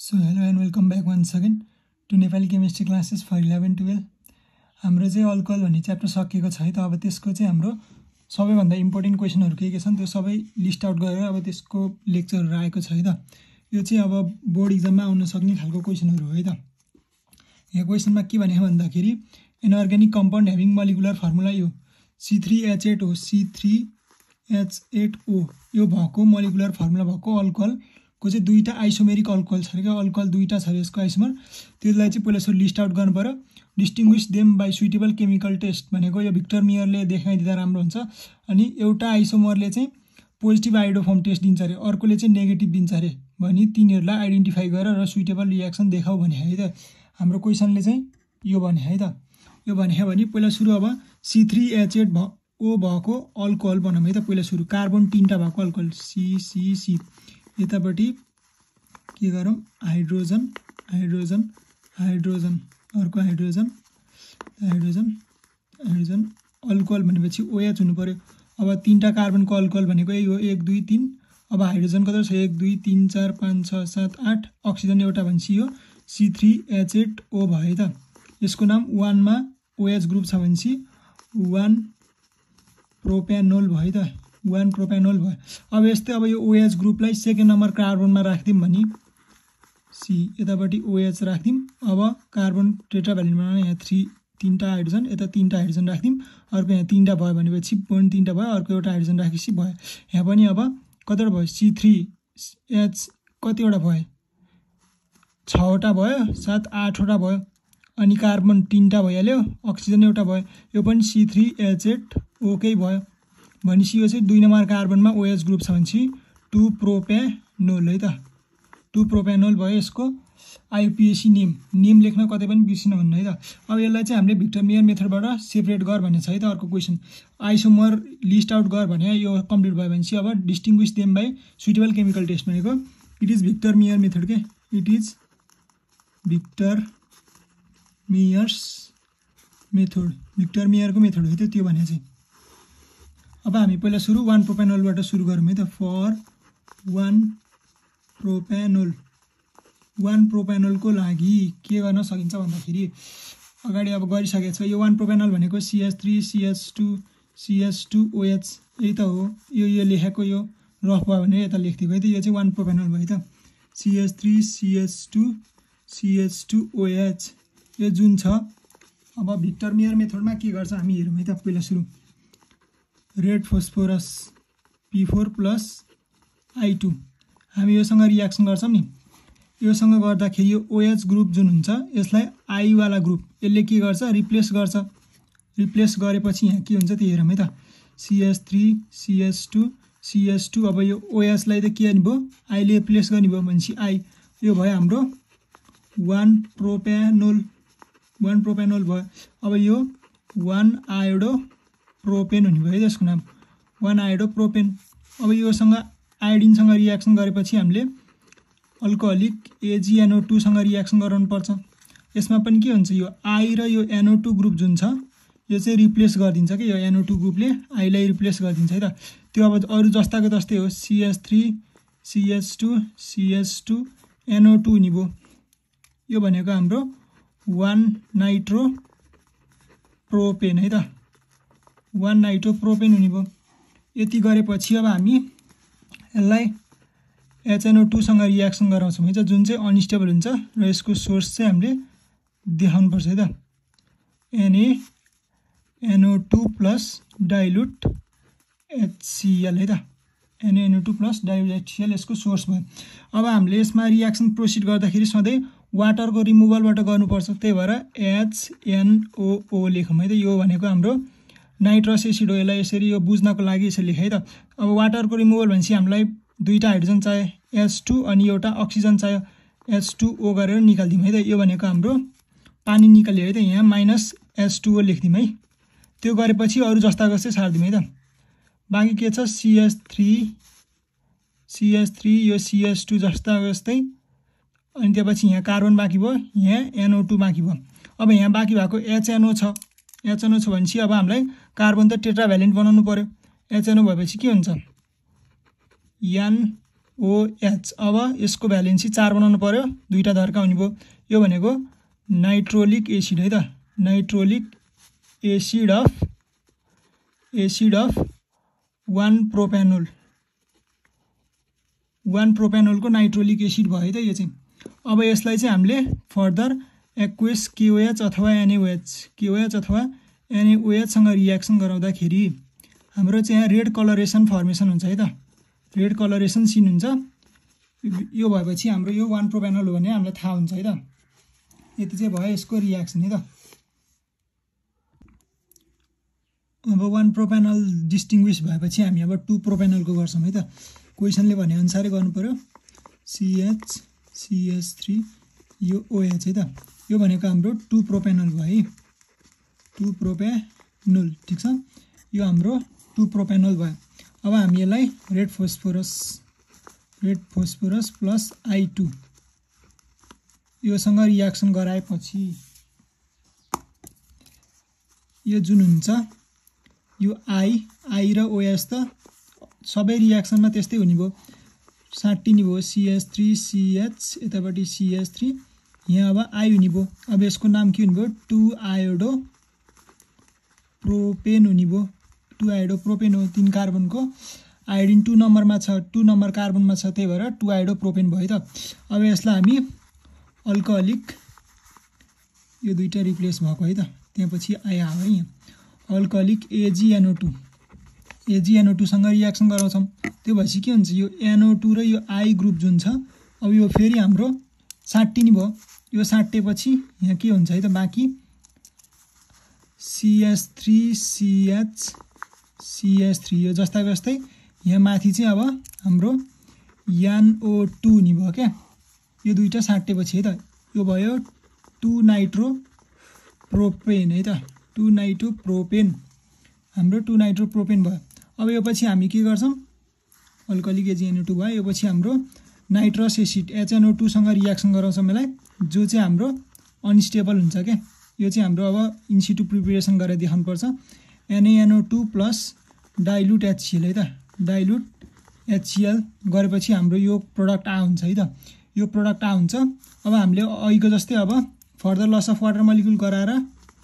So hello and welcome back one second to Nepali chemistry classes for eleven twelve हाम्रो चाहिँ alcohol भन्ने chapter सकिएको छ है त अब त्यसको चाहिँ हाम्रो सबैभन्दा इम्पोर्टेन्ट क्वेसनहरू के के छन् त्यो सबै लिस्ट आउट गरेर अब त्यसको लेक्चरहरू आएको छ है त यो चाहिँ अब बोर्ड इक्जाममा आउन सक्ने खालको क्वेसनहरू हो है त। यहाँ क्वेसनमा के भने भन्दाखेरि inorganic compound having molecular formula यो सी थ्री एच एट हो C three H eight O यो भएको मलिकुलर फर्मुला भएको अल्कोहलको चाहिँ दुईवटा आइसोमेरिक अल्कोहल छ अरे क्या? अल्कोहल दुईवटा छ अरे यसको आइसोमर। त्यसलाई चाहिँ पहिला यसो लिस्ट आउट गर्नु पऱ्यो distinguish them by suitable chemical test भनेको यो भिक्टर मियरले देखाइदिँदा राम्रो हुन्छ। अनि एउटा आइसोमरले चाहिँ पोजिटिभ आइडोफर्म टेस्ट दिन्छ अरे। अर्कोले चाहिँ नेगेटिभ दिन्छ अरे। भने तिनीहरूलाई आइडेन्टिफाई गर र सुइटेबल रियाक्सन देखाऊ भने है त। हाम्रो क्वेसनले चाहिँ यो भने है त। यो भने भने पहिला सुरु अब सी थ्री एच एट भ ओ भएको अल्कोहल बनाऊँ है त। पहिला सुरु। कार्बन तिनवटा भएको अल्कोहल। सी सी सी यतापट्टि के गरौँ? हाइड्रोजन हाइड्रोजन हाइड्रोजन अर्को हाइड्रोजन हाइड्रोजन हाइड्रोजन अल्कोहल भनेपछि ओएच हुनु पऱ्यो अब तिनवटा कार्बनको अल्कोहल भनेको यही हो एक दुई तिन। अब हाइड्रोजन कति छ? एक दुई तिन चार पाँच छ सात आठ। अक्सिजन एउटा भनेपछि यो C three H eight O भयो त। यसको नाम वानमा ओएच ग्रुप छ भनेपछि वान प्रोप्यानोल भयो त। वान प्रोप्यानोल भयो। अब यस्तै अब यो ओएच ग्रुपलाई सेकेन्ड नम्बर कार्बनमा राखिदिउँ भने सी यतापट्टि ओएच राखिदिउँ अब कार्बन टेट्राभ्यालिन बनाउन यहाँ थ्री तिनवटा हाइड्रोजन यता तिनवटा हाइड्रोजन राखिदिउँ अर्को यहाँ तिनवटा भयो भनेपछि पोइन्ट तिनवटा भयो अर्को एउटा हाइड्रोजन राखेपछि भयो। यहाँ पनि अब कतिवटा भयो? सी थ्री एच कतिवटा भयो? छवटा भयो सात आठवटा भयो। अनि कार्बन तिनवटा भइहाल्यो अक्सिजन एउटा भयो। यो पनि सी थ्री एच एट ओकै भयो। भनेपछि यो चाहिँ दुई नम्बर कार्बनमा ओएच ग्रुप छ भनेपछि टु प्रोप्यानोल है त। टु प्रोप्यानोल भयो यसको। आइपिएसी नेम नेम लेख्न कतै पनि बिर्सिन भन्नु है त। अब यसलाई चाहिँ हामीले भिक्टर मेयर मेथडबाट सेपरेट गर भन्ने छ है त अर्को क्वेसन आइसोमर लिस्ट आउट गर भने यो कम्प्लिट भयो भनेपछि अब distinguish them by suitable chemical test भनेको। It is Victor Meyer method के it is Victor Meyer's method Victor मेयरको method हो त्यो भने चाहिँ। अब हामी पहिला सुरु वान प्रोपेनोलबाट सुरु गरौँ है त। फर वान प्रोपेनोल वान प्रोपेनोलको लागि के गर्न सकिन्छ भन्दाखेरि अगाडि अब गरिसकेको छ यो वान प्रोपेनोल भनेको CH three CH two CH two OH यही त हो। यो यो लेखेको यो रफ भयो भने यता लेखिदिएको है त। यो चाहिँ वान प्रोपेनोल भयो त। CH three CH two CH two OH यो जुन छ अब भिक्टर मेयर मेथडमा के गर्छ हामी हेरौँ है त पहिला सुरु। Red phosphorus P four plus I two. हामी योसँग रियाक्सन गर्छौँ नि। योसँग गर्दाखेरि यो ओएच ग्रुप जुन हुन्छ यसलाई आईवाला ग्रुप यसले के गर्छ? रिप्लेस गर्छ। रिप्लेस गरेपछि यहाँ के हुन्छ त्यो हेरौँ है त। CH three CH two CH two. अब यो ओएचलाई त के गर्ने भयो? आईले रिप्लेस गर्ने भयो भनेपछि आई। यो भयो हाम्रो वान प्रोप्यानोल वान प्रोप्यानोल भयो। अब यो वान आयोडो प्रोपेन हुने भयो यसको नाम वान आयोडो प्रोपेन अब योसँग आयोडिनसँग रियाक्सन गरेपछि हामीले अल्कोहलिक एजिएनओ टूसँग रियाक्सन गराउनुपर्छ। यसमा पनि के हुन्छ यो आई र यो एनओ टू ग्रुप जुन छ यो चाहिँ रिप्लेस गरिदिन्छ कि? यो एनओ टू ग्रुपले आईलाई रिप्लेस गरिदिन्छ है त? त्यो अब अरू जस्ताको जस्तै हो CH three CH two CH two NO two हुने भयो। यो भनेको हाम्रो वान नाइट्रो प्रोपेन है त? वान नाइट्रो प्रोपेन हुने भयो। यति गरेपछि अब हामी यसलाई एचएनओ टूसँग रियाक्सन गराउँछौँ। है त जुन चाहिँ अनस्टेबल हुन्छ र यसको सोर्स चाहिँ हामीले देखाउनुपर्छ है त। NA NO two plus dilute HCl है त। NNO two plus dilute HCl यसको सोर्स भयो। अब हामीले यसमा रियाक्सन प्रोसिड गर्दाखेरि सधैँ वाटरको रिमुभलबाट गर्नुपर्छ। त्यही भएर एचएनओओ लेखौँ है त। यो भनेको हाम्रो नाइट्रस एसिड हो यसलाई यसरी यो बुझ्नको लागि यसरी लेखेँ है त। अब वाटरको रिमुभल भनेपछि हामीलाई दुईवटा हाइड्रोजन चाहियो एच टू अनि एउटा अक्सिजन चाहियो। एच टू ओ गरेर निकालिदिउँ है त। यो भनेको हाम्रो पानी निकाल्यो है त। यहाँ माइनस एच टू ओ लेखिदिउँ है। त्यो गरेपछि अरू जस्ता जस्तै छाडिदिउँ है त। बाँकी के छ? सिएच थ्री सिएच थ्री यो सिएच टू जस्ता जस्तै। अनि त्यसपछि यहाँ कार्बन बाँकी भयो यहाँ एनओ टू बाँकी भयो। अब यहाँ बाँकी भएको एचएनओ छ। एचएनओ छ भनेपछि अब हामीलाई कार्बन त टेट्रा भ्यालेन्ट बनाउनु पऱ्यो एचएनओ भएपछि के हुन्छ? एन ओएच अब यसको भ्यालेन्सी चार बनाउनु पऱ्यो दुईवटा धर्का हुने भयो। यो भनेको नाइट्रोलिक एसिड है त। Nitrolic acid of acid of one propanol. One प्रोपेनोलको nitrolic acid भयो है त यो चाहिँ। अब यसलाई चाहिँ हामीले फर्दर एक्वेस केओएच अथवा एनएओएच केओएच अथवा एनएओएचसँग रियाक्सन गराउँदाखेरि हाम्रो चाहिँ यहाँ रेड कलरेसन फर्मेसन हुन्छ है त। रेड कलरेसन सिन हुन्छ। यो भएपछि हाम्रो यो वान प्रोपेनल हो भने हामीलाई थाहा हुन्छ है त। यति चाहिँ भयो यसको रियाक्सन है त। अब वान प्रोपेनल डिस्टिङ्विस भएपछि हामी अब टु प्रोपेनलको गर्छौँ है त। क्वेसनले भनेअनुसारै पऱ्यो सिएच सिएच थ्री यो ओएच है त। यो भनेको हाम्रो टु प्रोपेनल भयो है। टु प्रोपेनल ठिक छ? यो हाम्रो टु प्रोपेनल भयो। अब हामी यसलाई red phosphorus red phosphorus plus I two. योसँग reaction गराएपछि यो जुन हुन्छ यो आई आई र ओएस त सबै रियाक्सनमा त्यस्तै हुने भयो। साटिने भयो सिएच थ्री सिएच यतापट्टि सिएच थ्री। यहाँ अब आई हुने भयो। अब यसको नाम के हुने भयो? टु आयोडो प्रोपेन हुने भयो। टु आइडो प्रोपेन हो तिन कार्बनको। आयोडिन टु नम्बरमा छ टु नम्बर कार्बनमा छ त्यही भएर टु आइडो प्रोपेन भयो त। अब यसलाई हामी अल्कोहलिक यो दुइटा रिप्लेस भएको है त। त्यहाँपछि आइहाल्यो है यहाँ। Alcoholic A G N O two. A G N O टूसँग reaction गराउँछौँ। त्यो भएपछि के हुन्छ? यो एनओ टू र यो आई ग्रुप जुन छ अब यो फेरि हाम्रो साटिने भयो। यो साटेपछि यहाँ के हुन्छ है त बाँकी? CH three CH CH three यो जस्ता जस्तै यहाँ माथि चाहिँ अब हाम्रो यानओ टू हुने भयो क्या। यो दुइटा साटेपछि है त। यो भयो टु नाइट्रो प्रोपेन है त। टु नाइट्रो प्रोपेन हाम्रो टु नाइट्रो प्रोपेन भयो। अब यो पछि हामी के गर्छौँ? अल्कलिक एजिएनओ टू भयो। यो पछि हाम्रो nitrous acid H N O टूसँग reaction गराउँछौँ यसलाई जो चाहिँ हाम्रो अनस्टेबल हुन्छ क्या यो चाहिँ हाम्रो अब इन्सिटु प्रिपेरेसन गरेर देखाउनुपर्छ। NNO two plus dilute HCl है त? डाइलुट एचसिएल गरेपछि हाम्रो यो प्रडक्ट आ हुन्छ है त? यो प्रडक्ट आ हुन्छ। अब हामीले अघिको जस्तै अब further loss of water molecule गराएर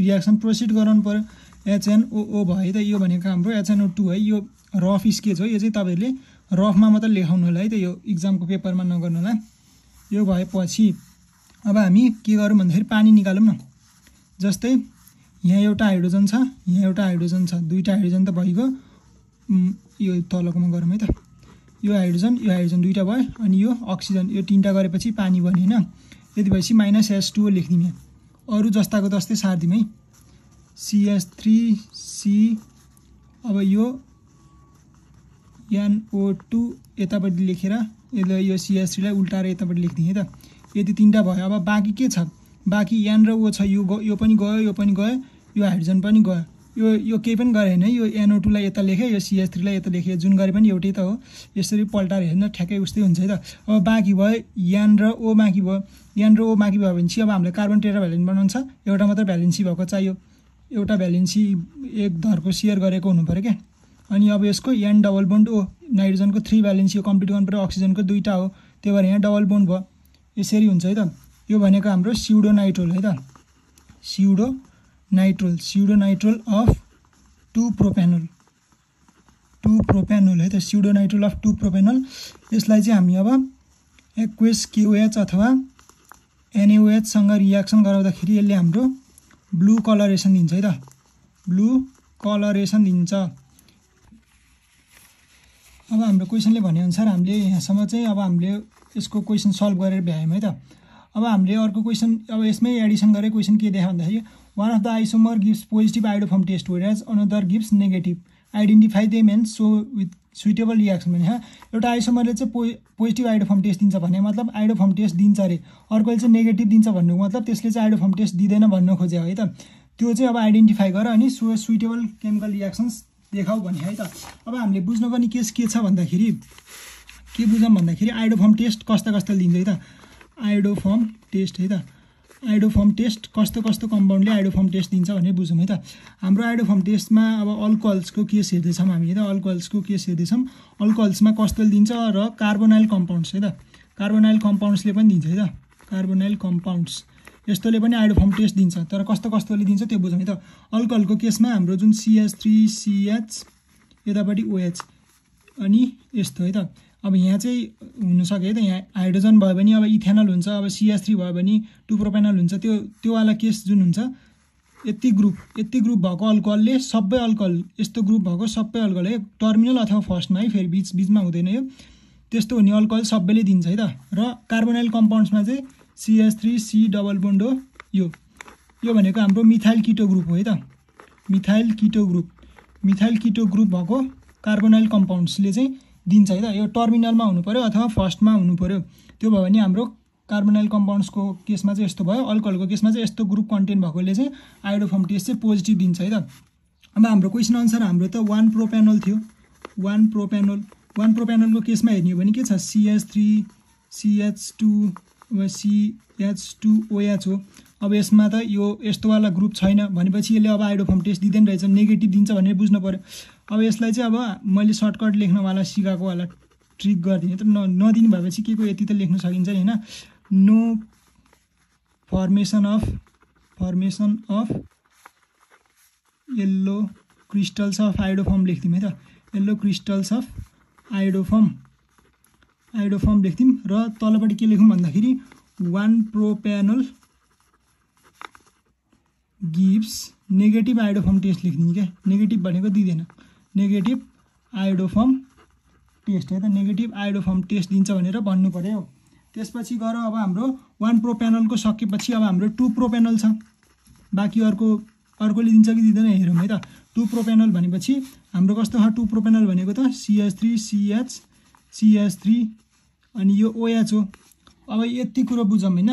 रियाक्सन प्रोसिड गराउनु पऱ्यो एचएनओओ भयो है त? यो भनेको हाम्रो एचएनओ टू है। यो रफ स्केच हो। यो चाहिँ तपाईँहरूले रफमा मात्रै लेखाउनु होला है त यो इक्जामको पेपरमा नगर्नु होला यो भएपछि अब हामी के गरौँ भन्दाखेरि पानी निकालौँ न। जस्तै यहाँ एउटा हाइड्रोजन छ यहाँ एउटा हाइड्रोजन छ दुईवटा हाइड्रोजन त भइगयो। यो तलकोमा गरौँ है त। यो हाइड्रोजन यो हाइड्रोजन दुइटा भयो अनि यो अक्सिजन यो तिनवटा गरेपछि पानी बन्यो होइन। यति भएपछि माइनस एस टू लेखिदिउँ यहाँ अरू जस्ताको जस्तै सारिदिउँ है। सिएस थ्री सी अब यो एनओ टू यतापट्टि लेखेर यसलाई यो सिएस थ्रीलाई उल्टाएर यतापट्टि लेखिदिएँ है त। यति तिनवटा भयो। अब बाँकी के छ? बाँकी एन र ओ छ। यो यो पनि गयो यो पनि गयो यो हाइड्रोजन पनि गयो। यो यो केही पनि गरेन यो एनओ टूलाई यता लेखेँ यो सिएस थ्रीलाई यता लेखेँ। जुन गरे पनि एउटै त हो। यसरी पल्टाएर हेर्न ठ्याक्कै उस्तै हुन्छ है त। अब बाँकी भयो यान र ओ बाँकी भयो। यान र ओ बाँकी भयो भने चाहिँ अब हामीले कार्बन टेरा भ्यालेन्ट बनाउनु छ एउटा मात्र भ्यालेन्सी भएको चाहियो। एउटा भ्यालेन्सी एक धरको सेयर गरेको हुनु पऱ्यो क्या। अनि अब यसको एन डबल बोन्ड ओ नाइट्रोजनको थ्री भ्यालेन्सी कम्प्लिट गर्नु पऱ्यो अक्सिजनको दुईवटा हो। त्यही भएर यहाँ डबल बोन्ड भयो। यसरी हुन्छ है त। यो भनेको हाम्रो सिउडो नाइट्रोल है त। Pseudo nitrol pseudo nitrol of two propanol two propanol है त। Pseudo nitrol of two propanol यसलाई चाहिँ हामी अब एक्वेस केओएच अथवा एनएओएचसँग रियाक्सन गराउँदाखेरि यसले हाम्रो ब्लू कलरेसन दिन्छ है त। ब्लू कलरेसन दिन्छ। अब हाम्रो क्वेसनले भनेअनुसार हामीले यहाँसम्म चाहिँ अब हामीले यसको क्वेसन सल्भ गरेर भ्यायौँ है त। अब हामीले अर्को क्वेसन अब यसमै एडिसन गरेर क्वेसन के देखा भन्दाखेरि one of the isomer gives positive iodoform test whereas another gives negative identify them and so with suitable reaction भने एउटा आइसोमरले चाहिँ पो पोजिटिभ आइडोफर्म टेस्ट दिन्छ भने मतलब आइडोफर्म टेस्ट दिन्छ अरे। अर्कोले चाहिँ नेगेटिभ दिन्छ भन्नुको मतलब त्यसले चाहिँ आइडोफर्म टेस्ट दिँदैन भन्न खोज्यो है त। त्यो चाहिँ अब आइडेन्टिफाई गर अनि सो सुइटेबल केमिकल रियाक्सन्स देखाऊ भने है त। अब हामीले बुझ्नुपर्ने केस के छ भन्दाखेरि के बुझौँ भन्दाखेरि आइडोफर्म टेस्ट कस्ता कस्ता दिन्छ है त। आइडोफर्म टेस्ट है त। आइडोफर्म टेस्ट कस्तो कस्तो कम्पाउन्डले आइडोफर्म टेस्ट दिन्छ भनेर बुझौँ है त। हाम्रो आइडोफर्म टेस्टमा अब अल्कोहल्सको केस हेर्दैछौँ हामी है त। अल्कोहल्सको केस हेर्दैछौँ। अल्कोहल्समा कस्तो दिन्छ र कार्बोनाइल कम्पाउन्ड्स है त। कार्बोनाइल कम्पाउन्ड्सले पनि दिन्छ है त। Carbonyl compounds. यस्तोले पनि आइडोफर्म टेस्ट दिन्छ। तर कस्तो कस्तोले दिन्छ त्यो बुझौँ है त। अल्कोहलको केसमा हाम्रो जुन सिएच थ्री सिएच यतापट्टि ओएच अनि यस्तो है त। अब यहाँ चाहिँ हुनसक्यो है त यहाँ हाइड्रोजन भयो भने अब इथेनल हुन्छ अब सिएस थ्री भयो भने टु प्रोपेनल हुन्छ। त्यो त्योवाला केस जुन हुन्छ यति ग्रुप यति ग्रुप भएको अल्कोहलले सबै अल्कोहल यस्तो ग्रुप भएको सबै अल्कोहल है टर्मिनल अथवा फर्स्टमा है फेरि बिच बिचमा हुँदैन यो। त्यस्तो हुने अल्कोहल सबैले दिन्छ है त। र कार्बोनाइल कम्पाउन्ड्समा चाहिँ C S three C double bond O यो। यो भनेको हाम्रो मिथाइल किटो ग्रुप हो है त। Methyl keto group methyl keto group भएको कार्बोनाइल कम्पाउन्ड्सले चाहिँ दिन्छ है त। यो टर्मिनलमा हुनु पऱ्यो अथवा फर्स्टमा हुनु पऱ्यो त्यो भयो भने हाम्रो कार्बोनाइल कम्पाउन्ड्सको केसमा चाहिँ यस्तो भयो। अल्कोहलको केसमा चाहिँ यस्तो ग्रुप कन्टेन्ट भएकोले चाहिँ आइडोफर्म टेस्ट चाहिँ पोजिटिभ दिन्छ है त। अब हाम्रो क्वेसन अनुसार हाम्रो त वान प्रोपेनल थियो। वान प्रोपेनल वान प्रोपेनलको केसमा हेर्ने हो भने के छ? C H three C H two C H two O H हो। अब यसमा त यो यस्तोवाला ग्रुप छैन। भनेपछि यसले अब आइडोफर्म टेस्ट दिँदैन रहेछ नेगेटिभ दिन्छ भनेर बुझ्नु पऱ्यो अब यसलाई चाहिँ अब मैले सर्टकट लेख्नवाला सिकाएकोवाला ट्रिक गरिदिएँ त न नदिनु भएपछि के को यति त लेख्न सकिन्छ होइन? No formation of formation of yellow crystals of iodoform लेख्थ्यौँ है त। Yellow crystals of iodoform iodoform लेख्थ्यौँ र तलपट्टि के लेखौँ भन्दाखेरि one propanal gives negative iodoform test लेखिदिने क्या? नेगेटिभ भनेको दिँदैन। नेगेटिभ आइडोफर्म टेस्ट है त। नेगेटिभ आइडोफर्म टेस्ट दिन्छ भनेर भन्नु पऱ्यो त्यसपछि गएर अब हाम्रो वान प्रोपेनलको सकेपछि अब हाम्रो टु प्रोपेनल छ। बाँकी अर्को अर्कोले दिन्छ कि दिँदैन हेरौँ है त। टु प्रोपेनल भनेपछि हाम्रो कस्तो छ? टु प्रोपेनल भनेको त CH three CH CH three अनि यो ओएच हो अब यति कुरो बुझौँ होइन।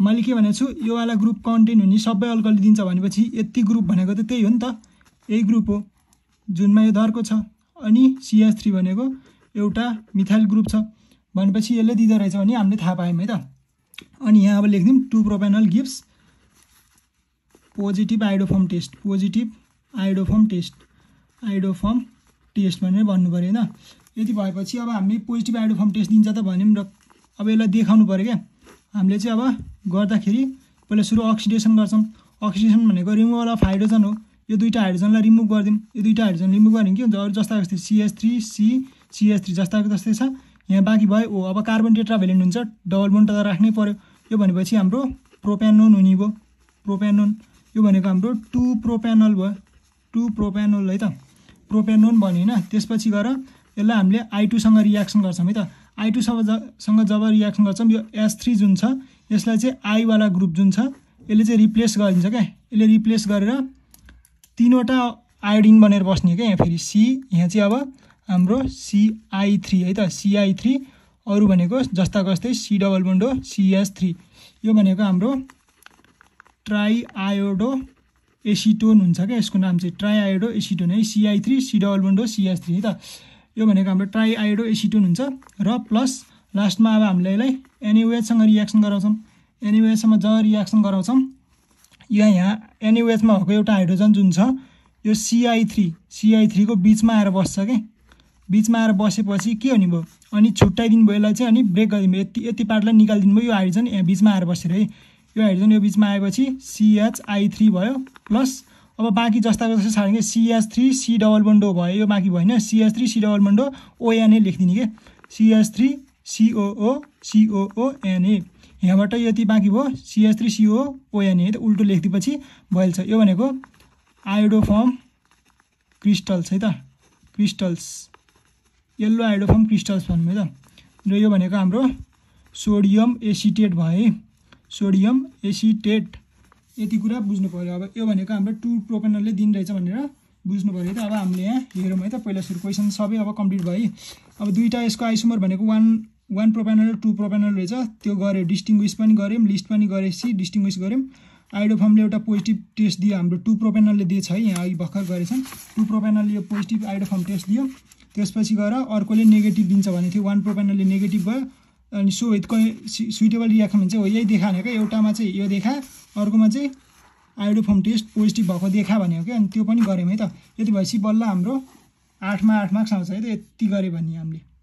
मैले के भनेको छु योवाला ग्रुप कन्टेन्ट हुने सबै अल्कोहल दिन्छ भनेपछि यति ग्रुप भनेको त त्यही हो नि त। यही ग्रुप हो जुनमा यो धर्को छ। अनि सिएच थ्री भनेको एउटा मिथाइल ग्रुप छ। भनेपछि यसले दिँदो रहेछ भने हामीले थाहा पायौँ है त। अनि यहाँ अब लेखिदिउँ two propanal gives positive iodoform test positive iodoform test iodoform test भनेर भन्नु पऱ्यो होइन। यति भएपछि अब हामीले पोजिटिभ आइडोफर्म टेस्ट दिन्छ त भन्यौँ र अब यसलाई देखाउनु पऱ्यो क्या। हामीले चाहिँ अब गर्दाखेरि पहिला सुरु अक्सिडेसन गर्छौँ। अक्सिडेसन भनेको रिमुभल अफ हाइड्रोजन हो। यो दुइटा हाइड्रोजनलाई रिमुभ गरिदिउँ। यो दुइटा हाइड्रोजन रिमुभ गऱ्यो के? हुन्छ अरू जस्ता जस्तै C H three C C H three जस्ताको जस्तै छ। यहाँ बाँकी भयो ओ अब कार्बन टेट्राभेलेन्ट हुन्छ। डबल बोन्ड त राख्नै पऱ्यो। यो भनेपछि हाम्रो प्रोप्यानोन हुने भयो। प्रोप्यानोन यो भनेको हाम्रो टु प्रोप्यानल भयो। टु प्रोप्यानोल है त। प्रोप्यानोन भन्यो होइन त्यसपछि गएर यसलाई हामीले आई टूसँग रियाक्सन गर्छौँ है त। आई टूसँग जब रियाक्सन गर्छौँ यो एस थ्री जुन छ यसलाई चाहिँ आईवाला ग्रुप जुन छ यसले चाहिँ रिप्लेस गरिदिन्छ क्या। यसले रिप्लेस गरेर तिनवटा आयोडिन बनेर बस्ने क्या यहाँ फेरि। सी यहाँ चाहिँ अब हाम्रो सिआई थ्री है त। सिआई थ्री अरू भनेको जस्ताको जस्तै C double bond O C S three यो भनेको हाम्रो ट्राई आयोडो एसिटोन हुन्छ क्या यसको नाम चाहिँ ट्राई आयोडो एसिटोन है C I three C double bond O C S three है त। यो भनेको हाम्रो ट्राई आयोडो एसिटोन हुन्छ र प्लस लास्टमा अब हामीले यसलाई एनयुएचसँग रियाक्सन गराउँछौँ। एनयुएचसँग जब रियाक्सन गराउँछौँ। यहाँ यहाँ एनयुएचमा भएको एउटा हाइड्रोजन जुन छ यो सिआई थ्री सिआई थ्रीको बिचमा आएर बस्छ क्या बिचमा आएर बसेपछि के हुने भयो? अनि छुट्याइदिनु भयो यसलाई चाहिँ अनि ब्रेक गरिदिनु भयो। यति यति पार्टलाई निकालिदिनु भयो। यो हाइड्रोजन यहाँ बिचमा आएर बसेर है। यो हाइड्रोजन यो बिचमा आएपछि सिएचआई थ्री भयो। प्लस अब बाँकी जस्ताको जस्तो छ भने C H three C double bond O भयो यो बाँकी भएन। C H three C double bond O O N A लेखिदिने क्या सिएच थ्री सिओओ सिओओएनए यहाँबाट यति बाँकी भयो। सिएच थ्री सिओ ओएनए त उल्टो लेखिदिएपछि भइहाल्छ। यो भनेको आयोडोफर्म क्रिस्टल्स है त? क्रिस्टल्स। यल्लो आयोडोफर्म क्रिस्टल्स भनौँ है त? र यो भनेको हाम्रो सोडियम एसिटेट भयो है। Sodium acetate. यति कुरा बुझ्नु पऱ्यो अब यो भनेको हाम्रो टु प्रोपेनलले दिइरहेछ भनेर बुझ्नु पऱ्यो त। अब हामीले यहाँ हेरौँ है त पहिला सुरु क्वेसन सबै अब कम्प्लिट भयो। अब दुईवटा यसको आइसोमर भनेको वान वान प्रोपेनल र टु प्रोपेनल रहेछ। त्यो गऱ्यो डिस्टिङ्विस पनि गऱ्यौँ लिस्ट पनि गरेपछि डिस्टिङ्विस गऱ्यौँ। आइडोफर्मले एउटा पोजिटिभ टेस्ट दियो हाम्रो टु प्रोपेनलले दिएछ है यहाँ अघि भर्खर गरेछौँ टु प्रोपेनलले यो पोजिटिभ आइडोफर्म टेस्ट दियो। त्यसपछि गएर अर्कोले नेगेटिभ दिन्छ भने थियो। वान प्रोपेनलले नेगेटिभ भयो। अनि सो विथ सुइटेबल रियाक्सन भने चाहिँ हो। यही देखा भनेको एउटामा चाहिँ यो देखा अर्कोमा चाहिँ आइडोफोम टेस्ट पोजिटिभ भएको देखा भनेको क्या। अनि त्यो पनि गऱ्यौँ है त। यति भएपछि बल्ल हाम्रो आठमा आठ मार्क्स आउँछ है त यति गऱ्यो भने हामीले।